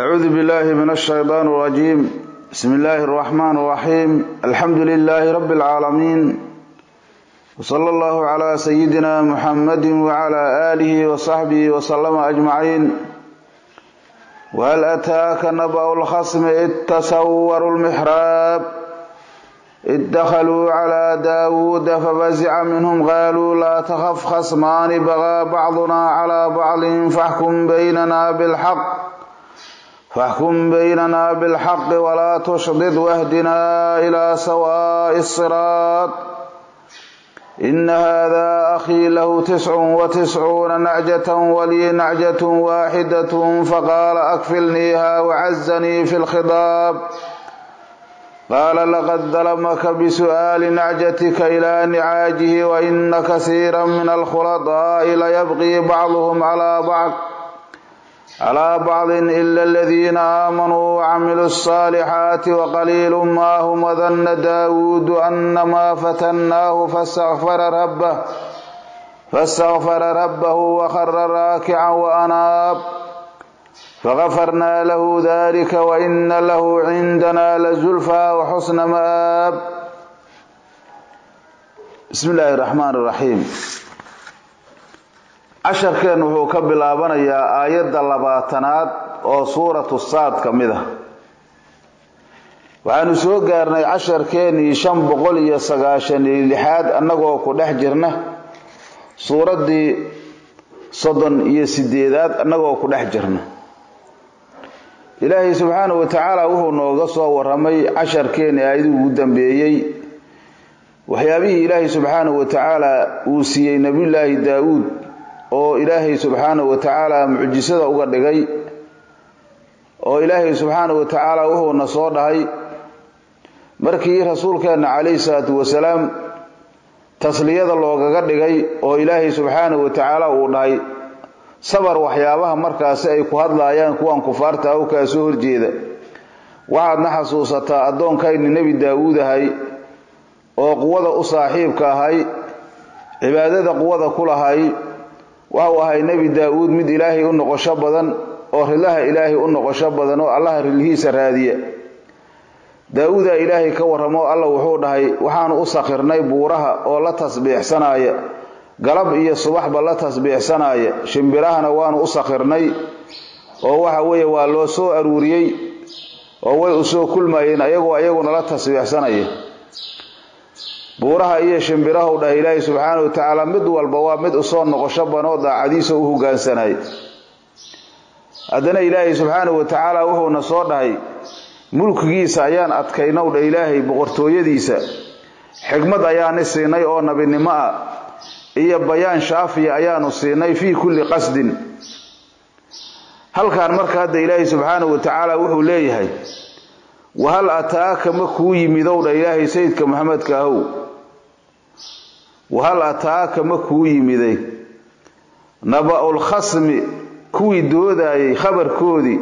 أعوذ بالله من الشيطان الرجيم. بسم الله الرحمن الرحيم. الحمد لله رب العالمين. وصلى الله على سيدنا محمد وعلى آله وصحبه وسلم أجمعين. وهل أتاك نبأ الخصم إذ تسوروا المحراب؟ إذ دخلوا على داود ففزع منهم قالوا لا تخف خصمان بغى بعضنا على بعض فاحكم بيننا بالحق. فاحكم بيننا بالحق ولا تشدد واهدنا إلى سواء الصراط. إن هذا أخي له تسع وتسعون نعجة ولي نعجة واحدة فقال أكفلنيها وعزني في الخضاب. قال لقد ظلمك بسؤال نعجتك إلى نعاجه وإن كثيرا من الخلطاء ليبغي بعضهم على بعض. على بعض إلا الذين آمنوا وعملوا الصالحات وقليل ما هم وظن داود أنما فتناه فاستغفر ربه فاستغفر ربه وخر راكعا وأناب فغفرنا له ذلك وإن له عندنا لزلفى وحسن مآب. بسم الله الرحمن الرحيم. Casharkeen wuxuu ka bilaabanayaa aayadda labaatanaad oo suuratu saad ka mid ah. Waxaanu soo gaarnay casharkeenii shan boqol iyo sagaashan iyo lixaad annagoo ku dhex jirna suuraddii soddon iyo sideedaad annagoo ku dhex jirna. Ilaahay subxaanahu wa tacaala wuxuu nooga soo warramay casharkeenii aayadii ugu dambeeyey. Waxyaabihii ilaahay subxaanahu wa tacaala uu siiyey nebiyullaahi daawuud oo ilaahay subxaanahu wa tacaala mucjisada uga dhigay oo ilaahay subxaanahu wa tacaala wuxuuna soo dhahay. Markii rasuulkeenna calayhi salaatu wasalaam tasliyada loogaga dhigay oo ilaahay subxaanahu wa tacaala uu dhahay sabar waxyaabaha markaasi ay ku hadlaayaan kuwan kufaarta aw kaa soo horjeeda. Waxaadna xasuusataa addoonkayni nebi daawuud ahay oo quwada u saaxiibka ahay cibaadada quwada ku lahay waxau ahay nebi daa-uud mid ilaahay u noqosho badan oo rilaha ilaahay u noqosho badan oo allaha rilhiisa raadiya. Daa-uudaa ilaahay ka warramo alla wuxuu dhahay waxaanu u sakhirnay buuraha oo la tasbiixsanaaya galab iyo subaxba la tasbiixsanaaya shimbirahana waanu u sakhirnay oo waxa weeye waa loo soo aruuriyey oo way u soo kulmayeen ayagoo ayaguna la tasbiixsanaya buuraha iyo shimbirahu dhah ilaahay subxaana wa tacaala mid walba waa mid u soo noqosho banoo daacadiisa u hogaansanay. Haddana ilaahay subxaanahu wa tacaala wuxuuna soo dhahay mulkigiisa ayaan adkaynow dha ilaahay boqortooyadiisa. Xikmad ayaani siinay oo nabinimo ah iyo bayaan shaafiya ayaanu siinay fii kulli qasdin. Halkan marka hadda ilaahay subxaanahu wa tacaala wuxuu leeyahay wahal ataaka ma kuu yimidow dha ilaahay sayidka maxamedka ahow wahal ataaka ma kuu yimiday naba-ul khasmi kuwii doodaayay khabarkoodii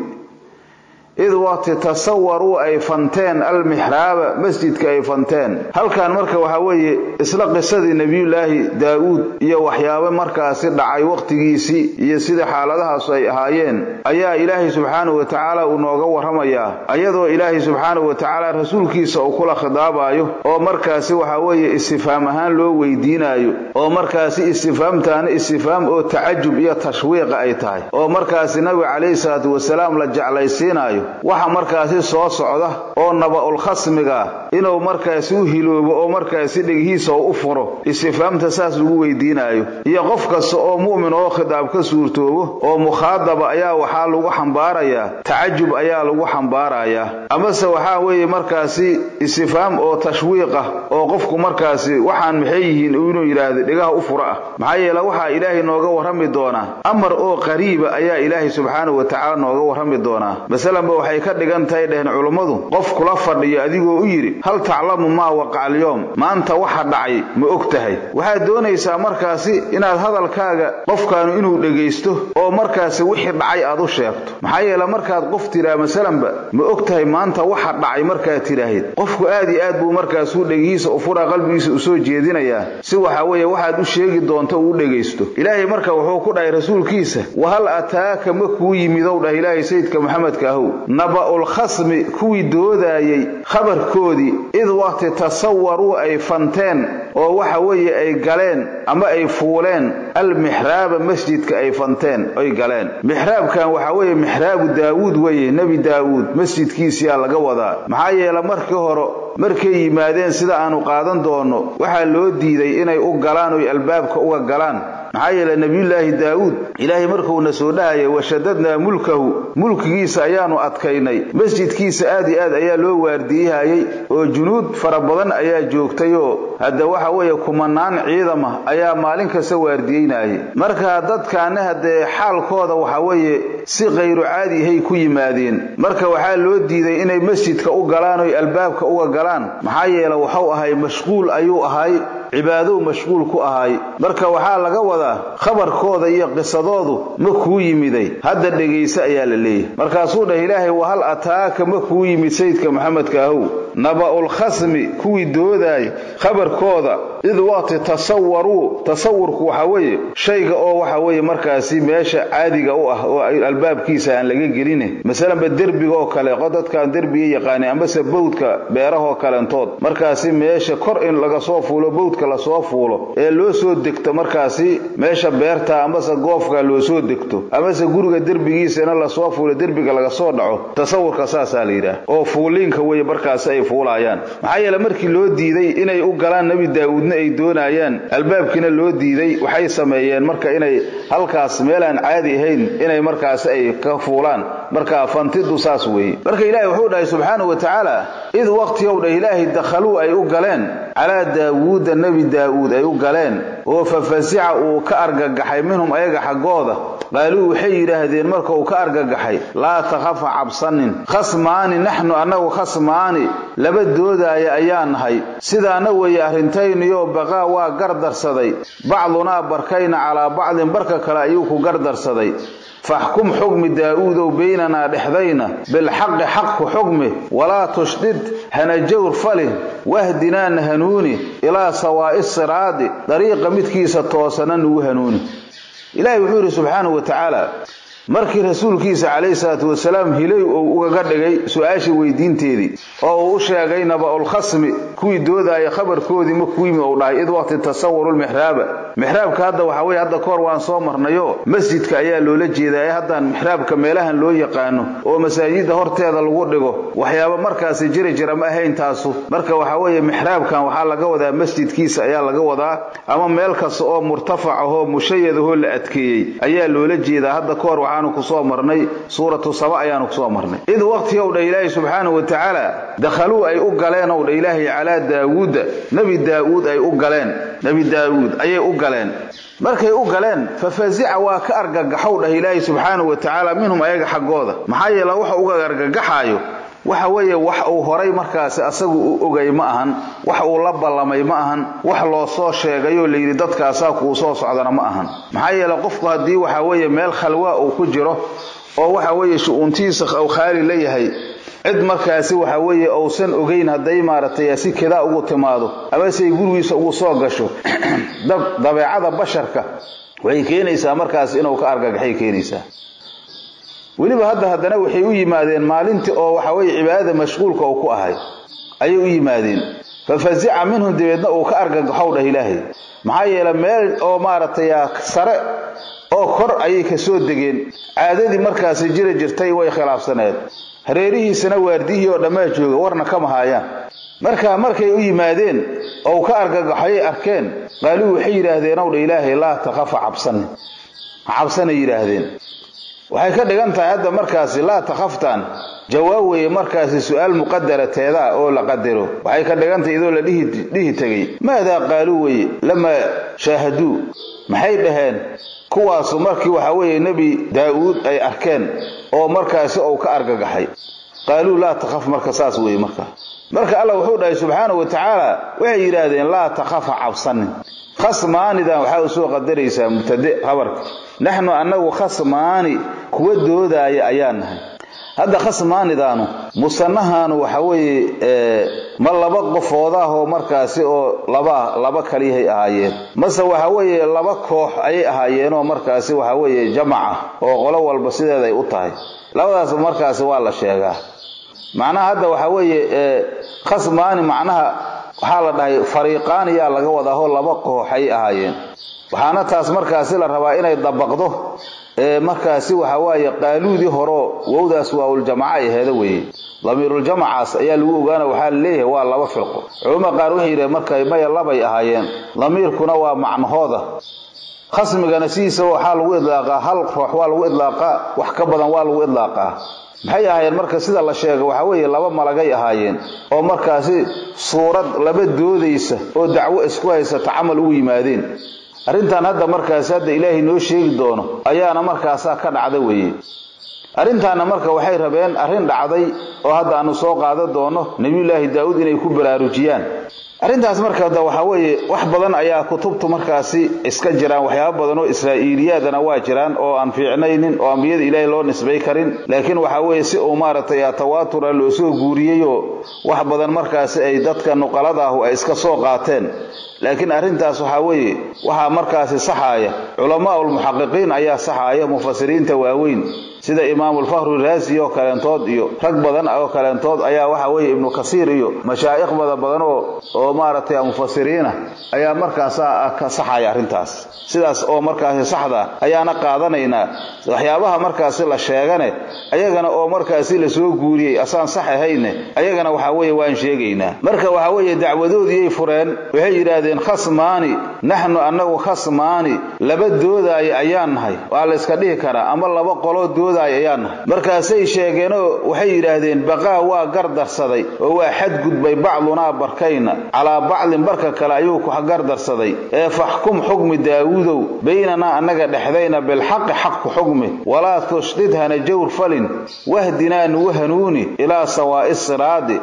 id waqti tasawaruu ay fanteen almixraaba masjidka ay fanteen. Halkan marka waxaa weeye isla qisadii nebiyullaahi daa-uud iyo waxyaabo markaasi dhacay waqtigiisii iyo sida xaaladahaasu ay ahaayeen ayaa ilaahay subxaanahu wa tacaala uu nooga warramayaa ayadoo ilaahay subxaanahu wa tacaala rasuulkiisa uu kula khidaabayo oo markaasi waxaa weeye istifaam ahaan loo weydiinayo oo markaasi istifaamtaana istifaam oo tacajub iyo tashwiiqa ay tahay oo markaasi nabiga calayhi salaatu wasalaam la jeclaysiinayo waxa markaasi soo socda oo naba-ul khasmiga inuu markaasi u hiloobo oo markaasi dhegihiisa u furo istifaamta saas lagu weydiinayo iyo qof kasta oo mu'min oo khidaab ka suurtoobo oo mukhaadaba ayaa waxaa lagu xambaarayaa tacajub ayaa lagu xambaarayaa amase waxaa weeye markaasi istifaam oo tashwiiq ah oo qofku markaasi waxaan maxay yihiin inuu yidhaahdo dhegaha u furo ah. Maxaa yeele waxaa ilaahay nooga warrami doonaa amar oo qariiba ayaa ilaahay subxaanahu wa tacaala nooga warrami doonaa. Masalanba weliba waxay ka dhigan tahay dheheen culummadu qof kula fadhiyo adigoo u yidhi hal taclamu maa waqaca alyoom maanta waxa dhacay ma og tahay. Waxaad doonaysaa markaasi inaad hadalkaaga qofkaanu inuu dhegaysto oo markaasi wixii dhacay aad u sheegto. Maxaa yeele markaad qof tidhaa masalanba ma og tahay maanta waxa dhacay markaad tidhaahid. Qofku aad iyo aad buu markaasuu dhegihiisa u furaa qalbigiisa u soo jeedinayaa si waxa weeye waxaad u sheegi doonto uu dhegaysto. Ilaahay marka wuxuu ku dhahay rasuulkiisa wahal ataaka ma kuu yimidow dhah ilaahay sayidka maxamedka ahow naba'ul khasmi kuwii doodaayey khabarkoodii id waqti tasawaruu ay fanteen oo waxa weeye ay galeen ama ay fuuleen almixraaba masjidka ay fanteen ay galeen. Mixraabkan waxa weeye mixraabu daawuud weeye nebi daawuud masjidkiisiyaa laga wadaa. Maxaa yeele markii hore markay yimaadeen sida aanu qaadan doonno waxaa loo diiday inay u galaan oy albaabka uga galaan maxaa yeele nebiyullaahi daawuud ilaahay markuuna soo dhahaya washadadnaa mulkahu mulkigiisa ayaanu adkaynay masjidkiisa aad iyo aad ayaa loo waardiyihayay oo junuud fara badan ayaa joogtayoo hadda waxa weeye kumanaan ciidama ayaa maalin kasta waardiyeynayay. Marka dadkaana haddee xaalkooda waxa weeye si khayru caadihay ku yimaadeen. Marka waxaa loo diiday inay masjidka u galaan oy albaabka uga galaan maxaa yeele waxuu ahay mashquul ayuu ahay cibaadow mashquul ku ahay. Marka waxaa laga wadaa khabarkooda iyo qisadoodu ma kuu yimiday. Hadda dhegayse ayaa la leeyahy markaasuu dhah ilaahay wahal ataaka ma kuu yimid sayidka maxamedka ahow? Naba'ul khasmi kuwii doodaay khabarkooda id tasawaruu tasawurku waxa weeye shayga oo waxa weeye markaasi meesha caadiga u ah oo albaabkiisa aan laga gelin masalanba derbiga oo kale dadkaan derbiga yaqaani amase bawdka beerahoo kalentood markaasi meesha kor in laga soo fuulo bawdka la soo fuulo ee loo soo degto markaasi meesha beerta amase goofka loo soo degto amase guriga derbigiisana la soo fuulo derbiga laga soo dhaco. Tasawurka saasaa la yidhaah oo fuuliinka weye markaasi ay fuulayaan. Maxaa yeele markii loo diiday inay u galaan nebi daawuudna ay doonayaan albaabkiina loo diiday waxay sameeyeen marka inay halkaas meelaan caadi ahayn inay markaasi ay ka fuulaan marka fantidu saas weeye. Marka ilaahay wuxuu dhahay subxaanahu wa tacaala id waqtigow dhah ilaahay dakhaluu ay u galeen. Calaa daawuuda nebi daa'uud ay u galeen. Oo fafasica uu ka argagaxay minhum ayaga xaggooda. Qaaluu waxay yidhaahdeen marka uu ka argagaxay laa takhafa cabsanin. Khasmaani naxnu annagu khasmaani laba doodaaya ayaa nahay. Sidaana weeye arrintayniyo baqaa waa gardarsaday. Bacdunaa barkayna calaa bacdin barka kale ayuu ku gardarsaday faxkum xugmi daa'uudow baynanaa dhexdayna bilxaqi xaq ku xugmi walaa tushdid hana jawr falin wahdinaana hanuuni ilaa sawaa'i siraadi dariiqa midkiisa toosana nugu hanuuni ilaahay wuxuu yidhi subxaanahu wa tacaala markii rasuulkiisa calayhi salaatu wasalaam hilay uu ugaga dhigay su'aashii weydiinteedii oo uu u sheegay naba'ul khasmi kuwii doodaaya khabarkoodii ma ku yimi uu dhahay id waqti tasawuru lmixraaba mixraabka hadda waxaa weye hadda kahor waan soo marnayo masjidka ayaa loola jeedaa ee haddaan mixraabka meelahan loo yaqaano oo masaajidda horteeda lagu dhigo. Waxyaaba markaasi jiri jira ma ahayn taasu. Marka waxaa weeye mixraabkan waxaa laga wadaa masjidkiisa ayaa laga wadaa ama meel kasta oo murtafac ahoo mushayadahoo la adkeeyey ayaa loola jeedaa. Hadda kahor waxaanu ku soo marnay suuratu saba ayaanu ku soo marnay. Id waqtigow dha ilaahay subxaanahu wa tacaala dakhaluu ay u galeen ow dha ilaahay calaa daawuuda nebi daa'uud ay u galeen. Nebi daawuud ayay u galeen markay u galeen fafasica waa ka argagaxow dhah ilaahay subxaanahu wa tacaala minhum ayaga xaggooda. Maxaa yeele waxa uga argagaxaayo waxa weeye wax uu horay markaasi asagu u ogay ma ahan wax uu la ballamay ma ahan wax loo soo sheegayoo layidhi dadkaasaa kuu soo socdana ma ahan. Maxaa yeele qofku haddii waxa weeye meel khalwaa uu ku jiro oo waxa weeye shu-uuntiisa uu khaali la yahay cid markaasi waxa weeye uusan ogeyn hadday maaragtay si kedaa ugu timaado amase ay gurigiisa ugu soo gasho dabeecada basharka waxay keenaysaa markaas inuu ka argagaxay keenaysaa. Weliba hadda haddana waxay u yimaadeen maalintii oo waxa weye cibaadada mashquulka uu ku ahay ayay u yimaadeen. Fafasica minhum dabeedna uu ka argagaxow dhah ilaahay. Maxaa yeele meel oo maaragtay sare oo kor ayay ka soo degeen. Caadadii markaasi jiri jirtay way khilaafsaneed. Hareerihiisana waardihii oo dhammaa jooga warna kama haayaan marka markay u yimaadeen oo ka argagaxoyay arkeen qaaluu waxay yidhaahdeen ow dha ilaahay laa takhafa cabsanin cabsanay yidhaahdeen. Waxay ka dhigan tahay hadda markaasi laa takhaftaan jawaab weeye markaasi su'aal muqadarateeda oo la qadaro waxay ka dhigan tahay idoo la dhihi tegay maadaa qaaluu weye lamaa shaahaduu. Maxay dhaheen kuwaasu markii waxa weeye nebi daa'uud ay arkeen oo markaasi ou ka argagaxay. qaaluu laa takhaf marka saas weeye marka. marka allah wuxuu dhahay subxaanahu wa tacaala waxay yidhaahdeen laa takhafa cabsanin. Khasmaanidan waxaa u soo qadaraysaa mubtade khabarka. Naxnu annagu khasmaani kuwa doodaaya ayaa nahay hadda khasmaanidaanu musanahaanu waxa weeye ma laba qofoodahoo markaasi oo laba laba kaliyahay ahaayeen. Mase waxa weeye laba koox ayay ahaayeenoo markaasi waxa weeye jamaca oo qolo walba sideeday u tahay. Labadaas markaasi waa la sheegaa. Macnaha hadda waxa weeye khasmaani macnaha waxaa la dhahay fariiqaani yaa laga wadaahoo laba kooxay ahaayeen. Waxaana taas markaasi la rabaa inay dabaqdo markaasi waxa waaye qaaluudii horeo wowdaas waawuljamaca ay aheeda weeye. Damiiruljamacaas ayaa lagu ogaana waxaa la leeyahay waa laba firqo. Culama qaar waxay yidhahen marka maya labay ahaayeen damiirkuna waa macnahooda. Khasmigana sidiisa waxaa lagu idlaaqaa hal roox waa lagu idlaaqaa wax ka badan waa lagu idlaaqaa. Maxay ahaayeen marka sida la sheega waxaa weeye laba malagay ahaayeen oo markaasi suurad laba doodaysa oo dacwo isku haysata camal ugu yimaadeen arrintan hadda markaasi hadda ilaahay noo sheegi doono ayaana markaasaa ka dhacda weeye. Arrintaana marka waxay rabeen arrin dhacday oo hadda aanu soo qaadan doono nebiyullaahi daa'uud inay ku baraarujiyaan arrintaas marka da waxaa weeye wax badan ayaa kutubtu markaasi iska jiraan waxyaaba badan oo israa'iiliyaadana waa jiraan oo aan fiicnaynin oo ambiyada ilaahay loo nisbay karin. Laakiin waxaa weeye si uu maaragtay tawaatura loo soo guuriyeyoo wax badan markaasi ay dadka nuqalada ahu ay iska soo qaateen. Laakiin arrintaas waxaa weeye waxaa markaasi saxaaya. Culamaa'ulmuxaqiqiin ayaa saxaaya mufasiriinta waaweyn sida imaamulfahru raasi oo kaleentood iyo rag badan oo kaleentood ayaa waxa weeye ibnu kasiir iyo mashaa'ikh bada badan oo maaragtay mufasiriina ayaa markaasa ka saxaya arrintaas. Sidaas oo markaasi saxda ayaana qaadanaynaa. Waxyaabaha markaasi la sheegane ayagana oo markaasi la soo guuriyey asaan sax ahayne ayagana waxaa weeye waan sheegaynaa. Marka waxaa weeye dacwadoodiiyay fureen waxay yidhaahdeen khasmaani naxnu annagu khasmaani laba doodaaya ayaan nahay. Waa la yska dhihi karaa ama laba qoloo doodaaya ayaan nahay markaasay sheegeenoo waxay yidhaahdeen baqaa waa gardarsaday oo waa xadgudbay bacdunaa barkayna. Calaa bacdin barka kale ayuu ku gardarsaday ee faxkum xukmi daawuudow baynanaa annaga dhexdayna bilxaqi xaq ku xukmi. Walaa tushdid hana jawr falin wahdinaa nugu hanuuni ilaa sawaa'i siraadi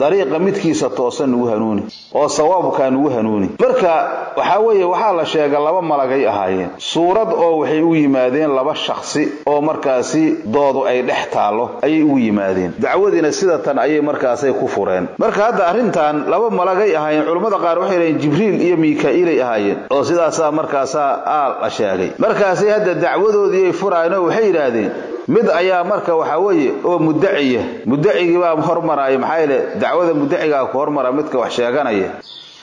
dariiqa midkiisa toosan nugu hanuuni oo sawaabkaa nugu hanuuni. Marka waxaa weeye waxaa la sheega laba malagay ahaayeen. Suurad oo waxay u yimaadeen laba shakhsi oo markaasi doodu ay dhex taallo ayay ugu yimaadeen. Dacwadiina sida tan ayay markaasay ku fureen. Marka hadda arrintan laba malagay ahaayeen culammada qaar waxay leeyiin jibriil iyo miika'iilay ahaayeen oo sidaasaa markaasaa aa la sheegay. Markaasay hadda dacwadoodiiay furaayeen oo waxay yidhaahdeen mid ayaa marka waxaa weeye oo muddaciya. Muddacigii baa hormaraya maxaa yeele dacwada muddacigaa ku hormara midka wax sheeganaya.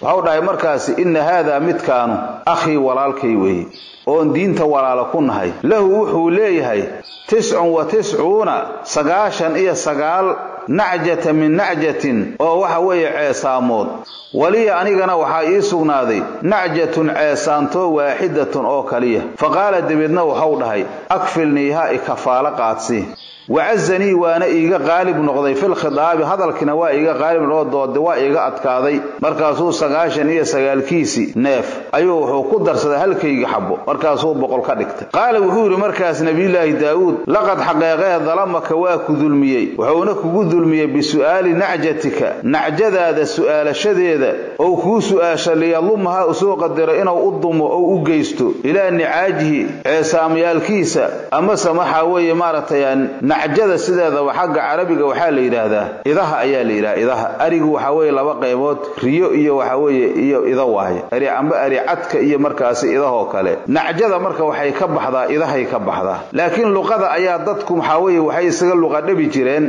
Waxau dhahay markaasi inna haadaa midkaanu akhii walaalkay weeye oon diinta walaalo ku nahay. Lahu wuxuu leeyahay tiscun wa tiscuuna sagaashan iyo sagaal nacjata min nacjatin oo waxa weeye ceesaamood. Waliya anigana waxaa ii sugnaaday nacjatun ceesaantoo waaxidatun oo kaliya. Fa qaala dabeedna waxau dhahay akfilniiha i kafaalo qaadsii wacazanii waana iiga qaalib noqday fil khidaabi hadalkiina waa iiga qaalib noqdo doode waa iiga adkaaday. Markaasuu sagaashan iyo sagaalkiisii neef ayuu wuxuu ku darsaday halkaygi xabbo markaasuu boqol ka dhigtay. Qaala wuxuu yidhi markaas nebiyulaahi daa'uud laqad xaqeeqee dalamaka waa ku dulmiyey wuxuuna kugu dulmiyey bisu'aali nacjatika nacjadaada su'aalashadeeda ou kuu su'aasha liyalumaha u soo qadaro inuu u dumo ou u geysto ilaa nicaajihi ceesaamayaalkiisa amase waxaa weeye maaragtay nacjada sideedaba xagga carabiga waxaa la yidhaahdaa idaha ayaa la yidhaha idaha arigu waxaa weeye laba qaybood riyo iyo waxaa weeye iyo ido waaye ari amba ari cadka iyo markaasi idahoo kale. Nacjada marka waxay ka baxdaa idahay ka baxdaa. Laakiin luqada ayaa dadku waxaa weeye waxay isaga luqadhabi jireen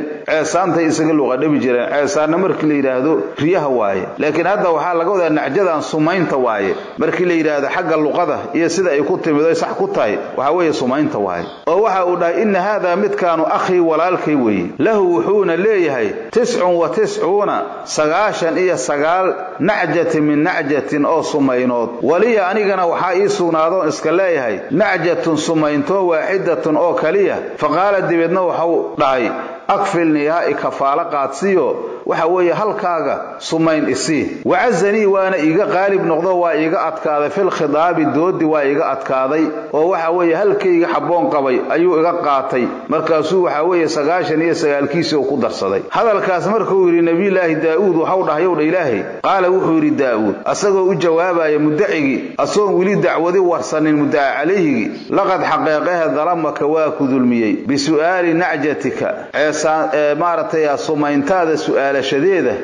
ceesaantay isaga luqadhabi jireen ceesaanna markii la yidhaahdo riyaha waaye. Laakiin hadda waxaa laga wadaa nacjadan sumaynta waaye. Markii la yidhaahdo xagga luqada iyo sida ay ku timid oy sax ku tahay waxaa weeye sumaynta waaye. Oo waxa uu dhahay inna haadaa midkaanu akhii walaalkay weeye lahu wuxuuna leeyahay tiscun wa tiscuuna sagaashan iyo sagaal nacjati min nacjatin oo sumaynood. Waliya anigana waxaa ii sugnaadoon iska leeyahay nacjatun sumayntoo waaxidatun oo kaliya. Fa qaala dabeedna waxau dhahay akfilniiha i kafaalo qaadsiyo waxa weeye halkaaga sumayn isii wacazanii waana iiga qaalib noqdo waa iiga adkaaday. Fil khidaabi doodi waa iiga adkaaday oo waxa weeye halkayga xaboon qabay ayuu iga qaatay. Markaasuu waxa weeye sagaashan iyo sagaalkiisii uu ku darsaday. Hadalkaas markuu yidhi nebiyulaahi daa'uud waxau dhahayow dha ilaahay? Qaala wuxuu yidhi daa'uud asagoo u jawaabaya mudacigii asoon weli dacwadi warsanin muddaca calayhigii laqad xaqeeqahe dalamaka waa ku dulmiyey. Bisu'aali nacjatika. Ee maaragtay sumayntaada su'aalashadeeda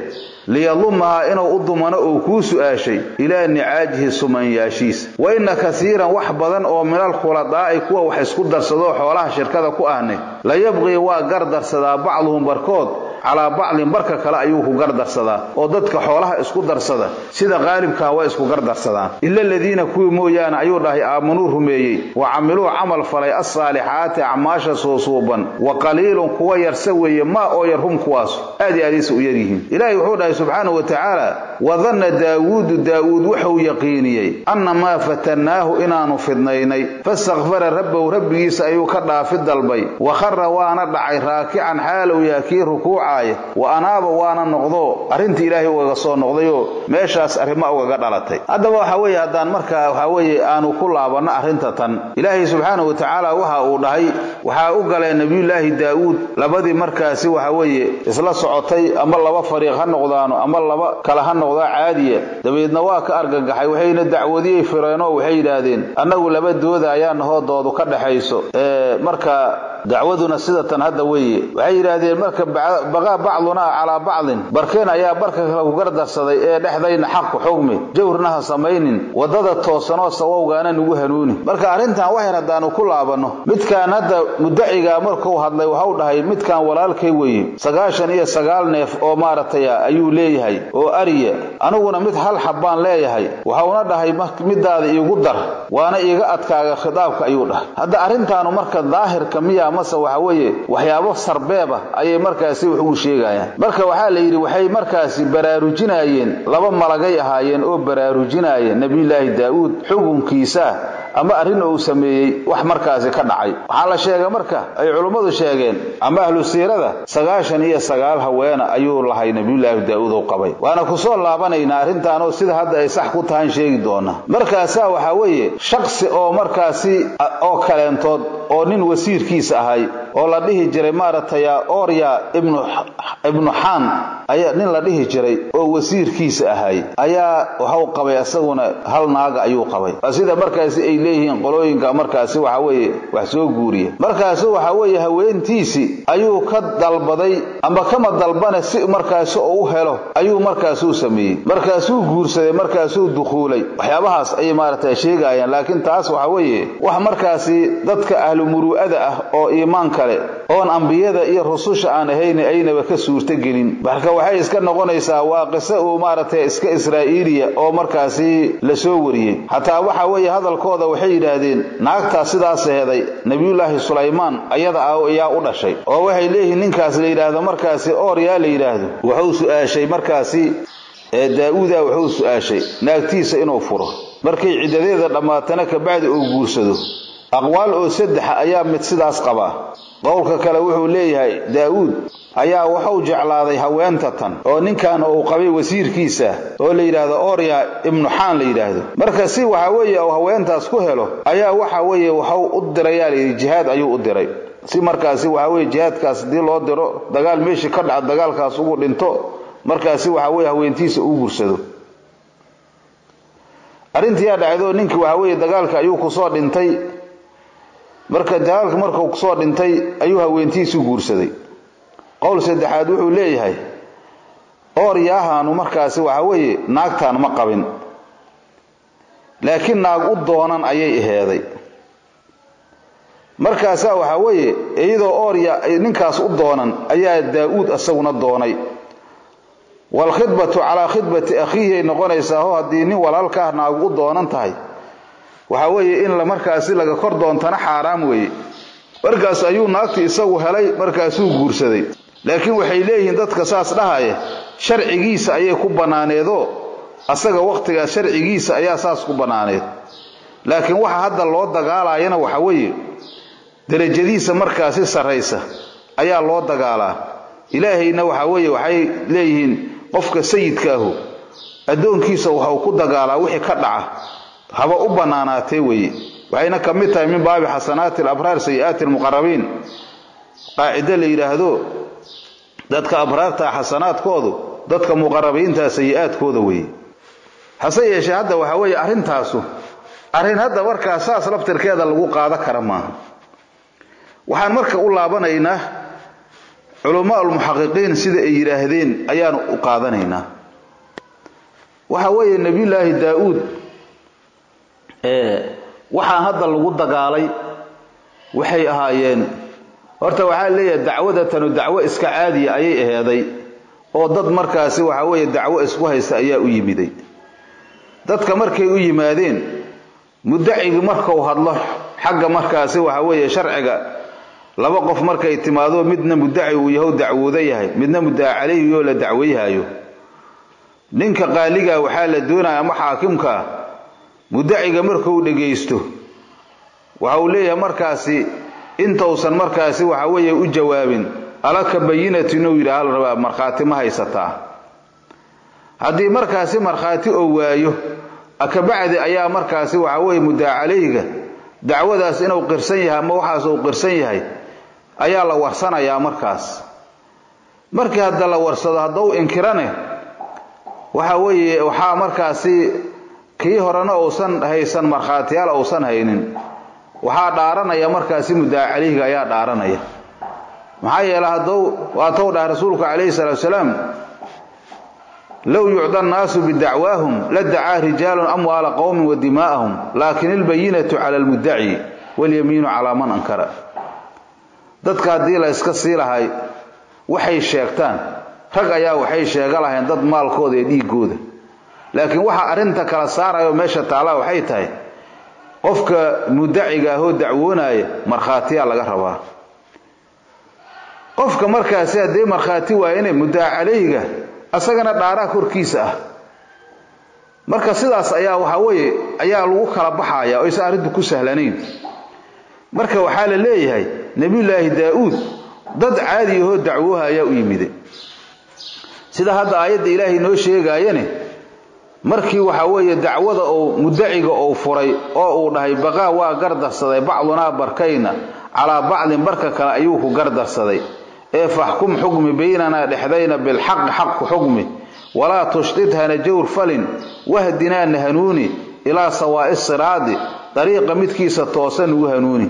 liyalumahaa inuu u dumano oo kuu su'aashay ilaa nicaajihi sumanyaashiisa wa inna kasiiran wax badan oo minal khuladaa'i kuwa wax isku darsadoo xoolaha shirkada ku ahne la yabqii waa gardarsadaa bacduhum barkood calaa bacdin barka kale ayuu ku gardarsadaa oo dadka xoolaha isku darsada sida qaalibkaa waa isku gardarsadaan ila aladiina kuwii mooyaane ayuu dhahay aamanuu rumeeyey wa camiluu camal falay assaalixaati acmaasha suusuuban wa qaliilun kuwa yarse weeye maa oo yar hum kuwaasu aad i aadaysa u yaryihiin ilaahay wuxuu dhahay subxaanahu wa tacaala wadanna daawuudu daa'uud wuxuu yaqiiniyey annamaa fatannaahu inaannu fidnaynay fastakfara rabbahu rabbigiisa ayuu ka dhaafi dalbay wa khara waana dhacay raakican xaalow yaha kii rukuuca wa anaaba waana noqdo arrintii ilaahay ugaga soo noqdayoo meeshaas arrima ugaga dhalatay. Haddaba waxa weeye haddaan markaa waxaa weeye aanu ku laabanno arrinta tan. Ilaahay subxaanahu wa tacaala waxa uu dhahay waxaa u galeen nebiyullaahi daa'uud labadii markaasi waxa weeye isla socotay ama laba fariiq ha noqdaano ama laba kale ha noqdaa caadiya. Dabeedna waa ka argagaxay waxayna dacwadiyey fireenoo waxay yidhaahdeen annagu laba dooda ayaa nahoodoodu ka dhaxayso. Marka dacwaduna sida tan hadda weeye. Waxay yidhaahdeen marka baqaa bacdunaa calaa bacdin. Barkeen ayaa barka kale ku gardarsaday ee dhexdayna xaqu xugmi. Jawrna ha samaynin. Waddada toosanoo sawowgaana nugu hanuuni. Marka arrintan waxayn haddaanu ku laabanno midkaan hadda mudacigaa markuu hadlay waxau dhahay midkaan walaalkay weeye. Sagaashan iyo sagaal neef oo maaragtay ayuu leeyahay oo ariya. Aniguna mid hal xabbaan leeyahay. Waxauna dhahay midaada iigu dar. Waana iiga adkaaga khitaabka ayuu dhahay. Hadda arrintaanu marka daahirka miya mase waxa weeye waxyaabo sarbeeba ayay markaasi wax ugu sheegayaan. Marka waxaa la yidhi waxay markaasi baraarujinaayeen laba malagay ahaayeen oo baraarujinaaya nebiyulaahi daa'uud xukunkiisa ama arrin uu sameeyey wax markaasi ka dhacay. Waxaa la sheegay marka ay culummadu sheegeen ama ahlu siirada sagaashan iyo sagaal haweena ayuu lahay nebiyulaahi daa'uud u qabay. Waana ku soo laabanaynaa arrintaanoo sida hadda ay sax ku tahan sheegi doona. Markaasaa waxaa weeye shaksi oo markaasi oo kaleentood oo nin wasiirkiisa ahay oo la dhihi jiray maaragtay orya ibnu xaan ayaa nin la dhihi jiray oo wasiirkiisa ahay ayaa waxau qabay isaguna hal naaga ayuu qabay. Sida markaasi ay leeyihiin qolooyinka markaasi waxa weeye wax soo guuriya. Markaasu waxa weeye haweentiisii ayuu ka dalbaday ama kama dalbane si markaasi oo u helo ayuu markaasuu sameeyey. Markaasuu guursaday markaasuu dukhuulay waxyaabahaas ayay maaragtay sheegayaan laakiin taas waxa weeye wax markaasi dadka ahlu muru'ada ah oo iimaan kale oon ambiyada iyo rususha aan ahayni aynaba ka suurtogelin marka waxay iska noqonaysaa waa qiso uu maaragtay iska israa'iiliya oo markaasi la soo wariyey. Xataa waxa weeye hadalkooda waxay yidhaahdeen naagtaa sidaas heeday nebiyullaahi sulaymaan ayada ayaa u dhashay. Oo waxay leeyihiin ninkaas la yidhaahdo markaasi ooryaa la yidhaahdo. Wuxuu su'aashay markaasi ee daa'uuda wuxuu su'aashay naagtiisa inuu furo. Markay ciddadeeda dhammaatana kabacdi uu guursado aqwaal oo saddexa ayaa mid sidaas qabaa qowlka kale wuxuu leeyahay daa'uud ayaa wuxuu jeclaaday haweenta tan oo ninkan uu qabay wasiirkiisa oo la yidhaahdo orya ibnu xaan la yidhaahdo. Marka si waxa weeye uu haweentaas ku helo ayaa waxa weeye waxau u dirayaa layidhi jihaad ayuu u diray. Si markaasi waxa weye jihaadkaas haddii loo diro dagaal meeshii ka dhaco dagaalkaas ugu dhinto markaasi waxa weye haweentiisa uu guursado. Arrintiyaa dhacdo ninkii waxa weeye dagaalka ayuu ku soo dhintay marka dagaalka markuu ku soo dhintay ayuu haweentiisu guursaday. Qowl saddexaad wuxuu leeyahay ooryaahaanu markaasi waxa weeye naagtaan ma qabin. Laakiin naag u doonan ayay aheeday. Markaasaa waxaa weeye iyadoo oorya ninkaas u doonan ayaa daa'uud isaguna doonay. Waalkhidbatu calaa khidbati akhiihi ay noqonaysaa oo haddii nin walaalkaah naagu u doonan tahay waxaa weeye in markaasi laga kor doontana xaaraam weeye. Markaas ayuu naagti isagu helay markaasuu guursaday. Laakiin waxay leeyihiin dadka saas dhahaya sharcigiisa ayay ku bannaaneedoo asaga wakhtigaas sharcigiisa ayaa saas ku bannaaneed laakiin waxa hadda loo dagaalayana waxa weeye derajadiisa markaasi sarraysa ayaa loo dagaalaa. Ilaahayna waxaa weeye waxay leeyihiin qofka sayidkaahu addoonkiisa waxau ku dagaalaa wixii ka dhaca haba u bannaanaatee weeye. Waxayna ka mid tahay min baabi xasanaati alabraar sayi'aati almuqarabiin qaacido la yidhaahdo dadka abraartaa xasanaadkoodu dadka muqarabiintaa sayi-aadkooda weeye. Hase yeeshee hadda waxaa weeye arrintaasu arrin hadda markaa saas laftirkeeda lagu qaado kara maaha. Waxaan marka u laabanaynaa culamaa almuxaqiqiin sida ay yidhaahdeen ayaanu u qaadanaynaa. Waxa weeye nebiyullaahi daa-uud waxaa hadda lagu dagaalay waxay ahaayeen. Horta waxaa leeyahay dacwadatanu dacwo iska caadiya ayay aheeday oo dad markaasi waxaa weeye dacwo isku haysta ayaa u yimiday. Dadka markay u yimaadeen mudacigi markau hadlo xagga markaasi waxaa weeye sharciga laba qof markay timaado midna mudaci uu yahow dacwooda yahay midna muddaca calayhi oo la dacwayhayo ninka qaaliga waxaa la doonaya ama xaakimkaa mudaciga markuu dhegaysto waxa uu leeyahay markaasi intausan markaasi waxa weeye u jawaabin alaka bayinatu inuu yidhi hal rabaa markhaati ma haysataa. Haddii markaasi markhaati oo waayo akabacdi ayaa markaasi waxa weeye muddaca calayhiga dacwadaas inuu qirsan yahay ama waxaas uu qirsan yahay ayaa la warsanayaa markaas. Markii hadda la warsado haddau inkirane waxa weeye waxaa markaasi kii horena uusan haysan markhaatiyaal uusan haynin. Waxaa dhaaranaya markaasi muddaca calayhiga ayaa dhaaranaya. Maxaa yeele hadduu waatou dhahay rasuulku calayhi salaatu salaam low yucda annaasu bidacwaahum la dacaa rijaalun amwaala qowmin wa dimaa'ahum laakin ilbayinatu cala almuddaci walyamiinu calaa man ankara. Dadka haddii la iska sii lahay waxay sheegtaan. Rag ayaa waxay sheega lahayn dad maalkooda iyo dhiigooda laakiin waxa arrinta kala saarayao meesha taallaa waxay tahay qofka mudaciga ahoo dacwoonaya markhaatiyaa laga rabaa. Qofka markaasi haddii markhaati waayane muddaca calayhiga asagana dhaaraa korkiisa ah. Marka sidaas ayaa waxaa weeye ayaa lagu kala baxaya oo aysan arrintu ku sahlanayn. Marka waxaa la leeyahay nebiyullaahi daa-uud dad caadi ahoo dacwooha ayaa u yimiday sida hadda aayadda ilaahay noo sheegaayane markii waxaa weeye dacwada uu mudaciga uu furay oo uu dhahay baqaa waa gardarsaday bacdunaa barkayna calaa bacdin barka kale ayuu ku gardarsaday. Ee faxkum xukmi baynanaa dhexdayna bilxaqi xaqku xukmi. Walaa tushdid hana jawr falin wahdinaana hanuuni ilaa sawaa'i siraadi dariiqa midkiisa toosan ugu hanuuni.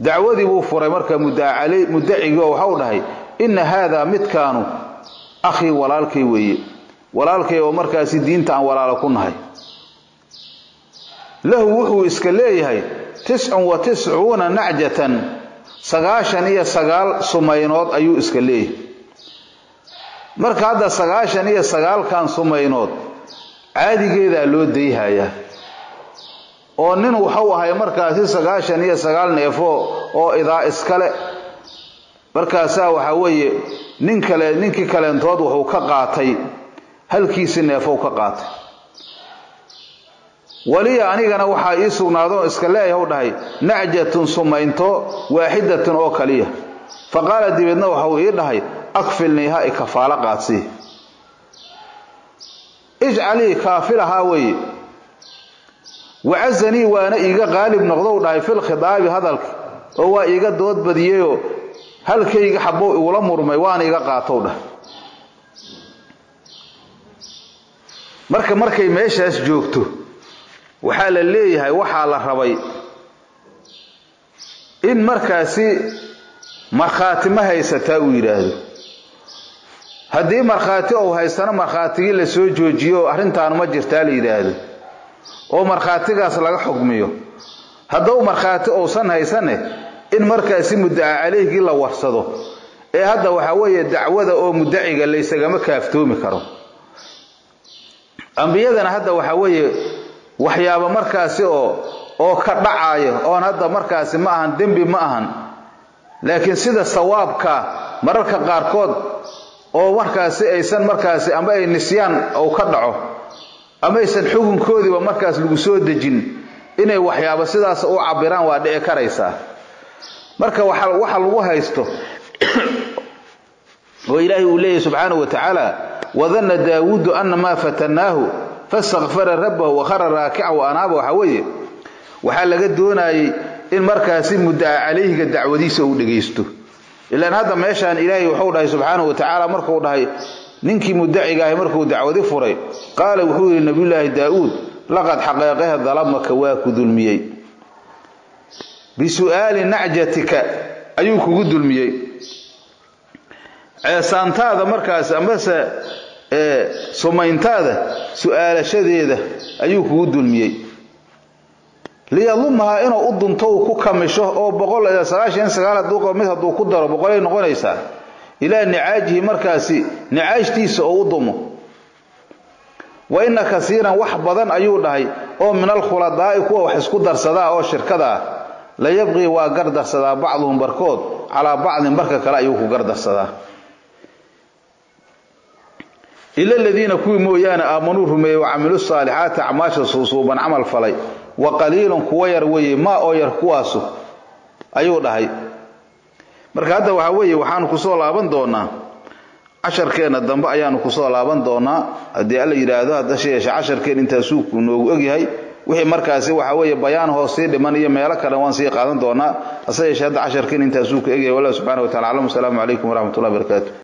Dacwadii buu furay marka mudacigii oo waxau dhahay inna haadaa midkaanu akhii walaalkay weeye walaalkay oo markaasi diinta aan walaalo ku nahay. Lahu wuxuu iska leeyahay tiscun wa tiscuuna nacjatan. Sagaashan iyo sagaal sumaynood ayuu iska leeyahay. Marka hadda sagaashan iyo sagaalkan sumaynood caadigeedaa loo dayhayaa. Oo nin waxau ahay markaasi sagaashan iyo sagaal neefo oo idaa iskale. Markaasaa waxaa weeye nin kale ninkii kaleentood wuxuu ka qaatay halkiisi neefow ka qaatay. Waliya anigana waxaa ii sugnaadoo iska leeyahay u dhahay nacjatun sumaynto waaxidatun oo kaliya. Fa qaala dibeedna waxau ii dhahay akfilnii ha i kafaalo qaadsii ijcalii kaafilahaa weeye wacazanii waana iiga qaalib noqdou dhahay fil khidaabi hadalka oo waa iiga dood badiyeyoo halkayga xabow igula murmay waana iga qaatow dhahay marka markay meeshaas joogto waxaa la leeyahay waxaa la rabay in markaasi markhaati ma haysataa uu yidhaahdo. Haddii markhaati ou haystana markhaatigii la soo joojiyo oo arrintaanu ma jirtaa la yidhaahdo. Oo markhaatigaas laga xugmiyo. Hadduu markhaati uusan haysane in markaasi muddaca calayhgii la warsado. Ee hadda waxaa weeye dacwada oo muddaciga laysagama kaaftoomi karo ambiyadana hadda waxaa weeye waxyaaba markaasi oo oo ka dhacaaya oon hadda markaasi ma ahan dembi ma ahan. Laakiin sida sawaabka mararka qaarkood oo markaasi aysan markaasi ama ay nisyaan ou ka dhaco ama aysan xukunkoodiiba markaas lagu soo dejin inay waxyaaba sidaas u cabiraan waa dhici karaysaa. Marka waxa lagu haysto oo ilaahay uu leeyahy subxaanahu wa tacaala wadanna daawuudu ana maa fatannaahu fastakfara rabbahu wakhara raakican wa anaaba waxaa weeye waxaa laga doonayey in markaasi muddaca calayhiga dacwadiisa uu dhegaysto ilaan hadda meeshaan ilaahay wuxuu dhahay subxaanahu wa tacaala markuu dhahay ninkii muddaciga ahay markuu dacwadi furay qaala wuxuu yidhi nabiyulaahi daa'uud laqad xaqeeqahe dalamaka waa ku dulmiyey. Bisu'aali nacjatika ayuu kugu dulmiyey ceesaantaada markaas ambase sumayntaada su'aalashadeeda ayuu kugu dulmiyey. Liyalumahaa inuu u dunto uu ku kamisho oo boqol sagaashan sagaal hadduu mid hadduu ku daro boqolay noqonaysaa ilaa nicaajihi markaasi nicaajtiisa oo u dumo. Wa inna kasiiran wax badan ayuu dhahay oo min alkhuladaa'i kuwa wax isku darsadaa oo shirkada ah. La yabqii waa gardarsadaa bacduhum barkood calaa bacdin barka kale ayuu ku gardarsadaa ila aladiina kuwii mooyaane aamanuu rumeeyey wa camilu saalixaati acmaasha suusuuban camal falay wa qaliilun kuwa yar weeye maa oo yar kuwaasu ayuu dhahay. Marka hadda waxaa weeye waxaanu ku soo laaban doonaa casharkeenna dambe ayaanu ku soo laaban doonaa. Haddii alla yidhaahdo haddase yeeshe casharkeen intaasuu ku noogu ogyahay wixii markaasi waxaa weeye bayaan hoos sii dhiman iyo meelo kale waan sii qaadan doonaa. Hase yeeshee hadda casharkeen intaasuu ku egyahay wallah subxana wa tacala aclam. Asalaamu calaykum waraxmat ullahi barakaatu